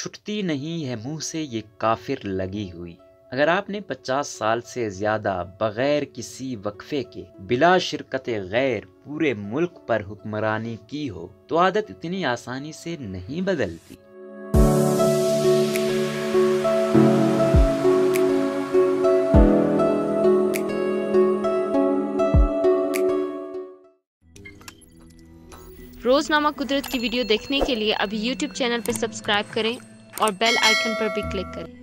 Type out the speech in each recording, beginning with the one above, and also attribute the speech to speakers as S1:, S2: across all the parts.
S1: छुटती नहीं है, मुँह से ये काफिर लगी हुई। अगर आपने 50 साल से ज़्यादा बगैर किसी वक्फे के, बिला शिरकत गैर पूरे मुल्क पर हुक्मरानी की हो तो आदत इतनी आसानी से नहीं बदलती।
S2: रोज़नामा कुदरत की वीडियो देखने के लिए अभी यूट्यूब चैनल पर सब्सक्राइब करें। और बेल आइकन पर भी क्लिक करें।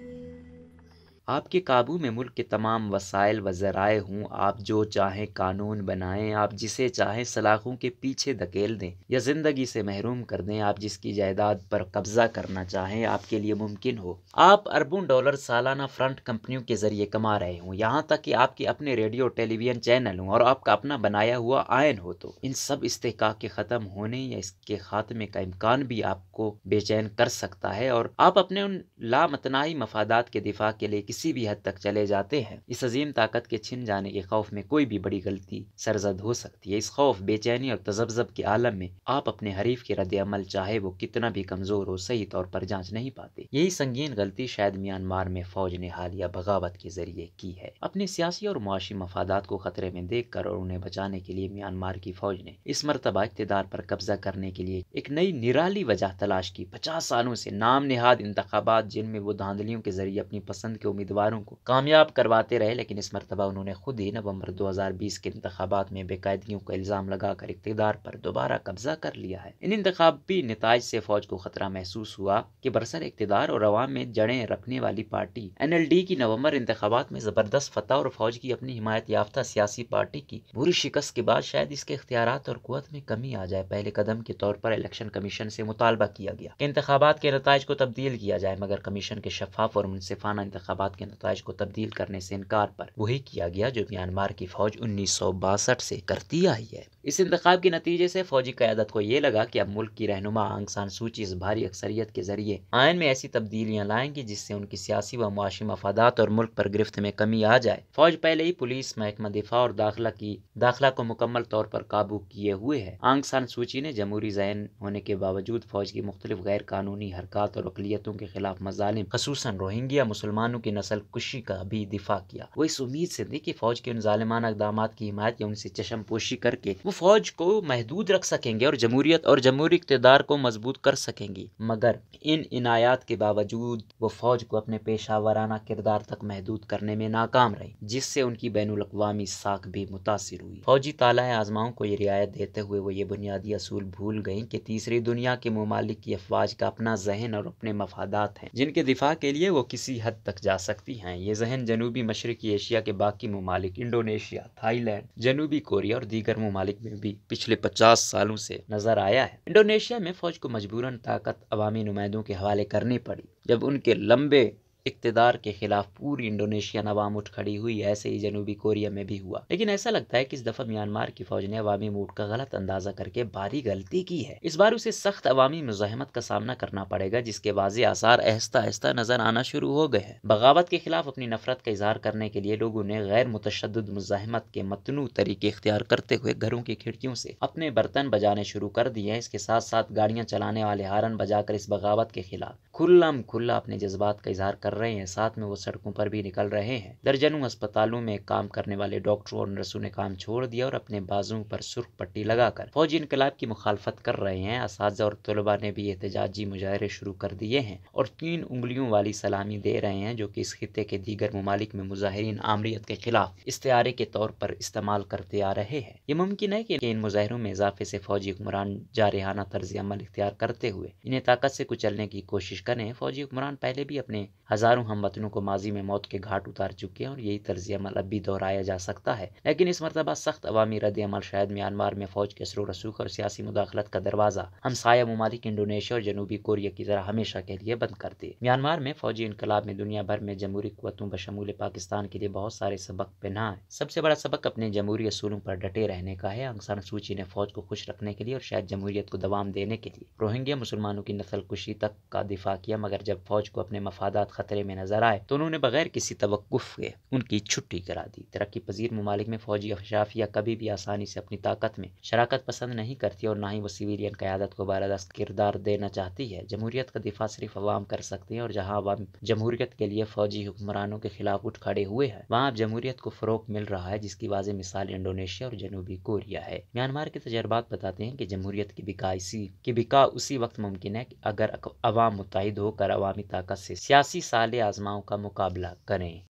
S1: आपके काबू में मुल्क के तमाम वसाइल व ज़राए हों। आप जो चाहें कानून बनाएँ, आप जिसे चाहें सलाखों के पीछे धकेल दें या ज़िंदगी से महरूम कर दें, आप जिसकी जायदाद पर कब्ज़ा करना चाहें, आपके लिए मुमकिन हो। आप अरबों डॉलर सालाना फ्रंट कंपनियों के ज़रिए कमा रहे हों। यहाँ तक कि आपके अपने रेडियो, टेलीविज़न चैनल हों और आपका अपना बनाया हुआ आयन हो तो। इन सब इस्तेका के ख़त्म होने या इसके खात्मे का इम्कान भी आपको बेचैन कर सकता है और आप अपने उन लामतनाही मफादात के दिफा के लिए किसी भी हद तक चले जाते हैं। इस अजीम ताकत के छिन जाने के खौफ में कोई भी बड़ी गलती सरजद हो सकती है। इस खौफ, बेचैनी और तजब्जब के आलम में आप अपने हरीफ के रद्द अमल चाहे वो कितना भी कमज़ोर हो सही तौर पर जाँच नहीं पाते। यही संगीन गलती शायद म्यांमार में फौज ने हालिया बगावत के ज़रिए की है। अपने सियासी और मुआशी मफादात को खतरे में देख कर और उन्हें बचाने के लिए म्यांमार की फौज ने इस मरतबा इकतदार पर कब्जा करने के लिए एक नई निराली वजह तलाश की। पचास सालों से नाम निहाद इंतबात जिनमें वो धांधलियों के ज़रिए अपनी पसंद के उम्मीद उम्मीदवारों को कामयाब करवाते रहे, लेकिन इस मरतबा उन्होंने खुद ही नवंबर 2020 के इंतबात में बेकायदगियों का इल्ज़ाम लगाकर इकतदार पर दोबारा कब्जा कर लिया है। इन इंतबी नतज से फौज को खतरा महसूस हुआ कि बरसर इकतदार और अवाम में जड़ें रखने वाली पार्टी एन एल डी की नवंबर इंतबात में ज़बरदस्त फतह और फौज की अपनी हिमायत याफ्ता सियासी पार्टी की बुरी शिकस्त के बाद शायद इसके इख्तियार और कुत में कमी आ जाए। पहले कदम के तौर पर इलेक्शन कमीशन से मुतालबा किया गया इंतबात के नतज को तब्दील किया जाए, मगर कमीशन के शफाफ और मुनसिफाना इंतबात के नतज को तब्दील करने से इनकार पर वही किया गया जो म्यांमार की फौज उन्नीस सौ बासठ से करती आई है। इस इंतब के नतीजे से फौजी क्यादत को ये लगा कि अब मुल्क की रहनुमा आंग सान सूची इस भारी अक्सरियत के ज़रिए आयन में ऐसी तब्दीलियाँ लाएँगी जिससे उनकी सियासी व मुआशी मफादात और मुल्क पर गिरफ्त में कमी आ जाए। फौज पहले ही पुलिस, महकमा दिफा और दाखिला की, दाखिला को मुकम्मल तौर पर काबू किए हुए है। आंग सान सूची ने जमहूरी जैन होने के बावजूद फौज की मुख्तलिफ़ गैर कानूनी हरकत और अकलीतों के खिलाफ मजालिम खसूस रोहिंग्या, मुसलमानों की नस्ल कुशी का भी दिफा किया। वो इस उम्मीद से थी कि फौज के उन जालिमाना इकदाम की हिमायत या उनसे चशम पोशी करके वो फौज को महदूद रख सकेंगे और जमहूरियत और जमहूरी इकतदार को मज़बूत कर सकेंगी। मगर इन इनायात के बावजूद वो फौज को अपने पेशा वाराना किरदार तक महदूद करने में नाकाम रही, जिससे उनकी बैन अवी साख भी मुतासर हुई। फौजी ताला आजमाओं को ये रियायत देते हुए वो ये बुनियादी असूल भूल गई कि तीसरी दुनिया के ममालिक की अफवाज का अपना जहन और अपने मफादात हैं, जिनके दिफा के लिए वो किसी हद तक जा सकती हैं। ये जहन जनूबी मशरकी एशिया के बाकी ममालिक इंडोनेशिया, थाईलैंड, जनूबी कोरिया और दीगर ममालिक में भी पिछले पचास सालों से नज़र आया है। इंडोनेशिया में फौज को मजबूरन ताकत अवामी नुमाइंदों के हवाले करनी पड़ी, जब उनके लंबे इकतदार के खिलाफ पूरी इंडोनेशिया नवाम उठ खड़ी हुई, ऐसे ही जनूबी कोरिया में भी हुआ। लेकिन ऐसा लगता है कि इस दफ़ा म्यांमार की फौज ने अवामी मूड का गलत अंदाज़ा करके भारी गलती की है। इस बार उसे सख्त अवामी मुजाहमत का सामना करना पड़ेगा, जिसके वाजे आसार आहिस्ता आहिस्ता नज़र आना शुरू हो गए हैं। बगावत के खिलाफ अपनी नफरत का इजहार करने के लिए लोगों ने गैर मुतशद मुजाहमत के मतनू तरीके इख्तियार करते हुए घरों की खिड़कियों से अपने बर्तन बजाने शुरू कर दिए हैं। इसके साथ साथ गाड़ियाँ चलाने वाले हारन बजाकर इस बगावत के खिलाफ खुल्लम खुल्ला अपने जज्बात का इजहार कर रहे हैं, साथ में वो सड़कों पर भी निकल रहे हैं। दर्जनों अस्पतालों में काम करने वाले डॉक्टरों और नर्सों ने काम छोड़ दिया और अपने बाजुओं पर सुर्ख पट्टी लगाकर फौजी इनकलाब की मुखालफत कर रहे हैं। इस और तलबा ने भी एहतजाजी मुजाहरे शुरू कर दिए हैं और तीन उंगलियों वाली सलामी दे रहे हैं, जो कि इस खत्े के दीगर ममालिक में मुजाहरीन आमरीत के खिलाफ इस्तारे के तौर पर इस्तेमाल करते आ रहे हैं। ये मुमकिन है कि इन मुजाहरों में इजाफे से फौजी हुक्मरान जारहाना तर्ज अमल इख्तियार करते हुए इन्हें ताकत से कुचलने की कोशिश करें। फौजी हुक्मरान पहले भी अपने हज़ारों हम वतनों को माजी में मौत के घाट उतार चुके हैं और यही तर्ज अमल अब भी दोहराया जा सकता है। लेकिन इस मरतबा सख्त अवामी रद्द अमल शायद म्यांमार में फौज के असर रसूख और सियासी मुदाखलत का दरवाज़ा हम साया ममालिक इंडोनेशिया और जनूबी कोरिया की तरह हमेशा के लिए बंद कर दे। म्यांमार में फौजी इनकलाब में दुनिया भर में जमहूरी कुतों बशमूल पाकिस्तान के लिए बहुत सारे सबक पहना है। सबसे बड़ा सबक अपने जमहूरी असूलों पर डटे रहने का है। अंगसान सूची ने फौज को खुश रखने के लिए और शायद जमहूरियत को दवाम देने के लिए रोहिंग्या मुसलमानों की नस्ल कुशी तक का दिफा किया, मगर जब फौज को अपने मफादात खतरे में नज़र आए तो उन्होंने बगैर किसी तवक्कुफ के उनकी छुट्टी करा दी। तरक्की पजीर ममालिक में फौजी अफशाफिया कभी भी आसानी से अपनी ताकत में शराकत पसंद नहीं करती और ना ही वो सिविलियन क्यादत को बारदस्त किरदार देना चाहती है। जमहूरियत का दिफा सिर्फ़ अवाम कर सकते हैं और जहाँ अवाम जमहूरियत के लिए फौजी हुक्मरानों के खिलाफ उठ खड़े हुए हैं, वहाँ अब जमहूरियत को फ़रोग मिल रहा है, जिसकी वाज मिसाल इंडोनेशिया और जनूबी कोरिया है। म्यांमार के तजर्बात बताते हैं कि जमहूरियत की बिका इसी, की बिका उसी वक्त मुमकिन है अगर अवाम मुतहद होकर अवामी ताकत से सियासी साल आजमाओं का मुकाबला करें।